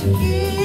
to give.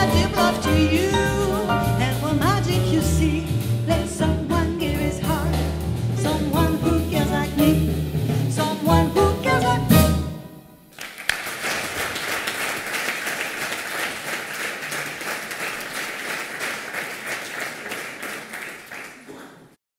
Let someone